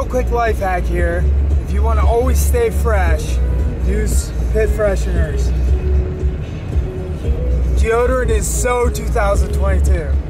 real quick life hack here. If you want to always stay fresh, use pit fresheners. Deodorant is so 2022.